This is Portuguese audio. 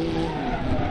Porra.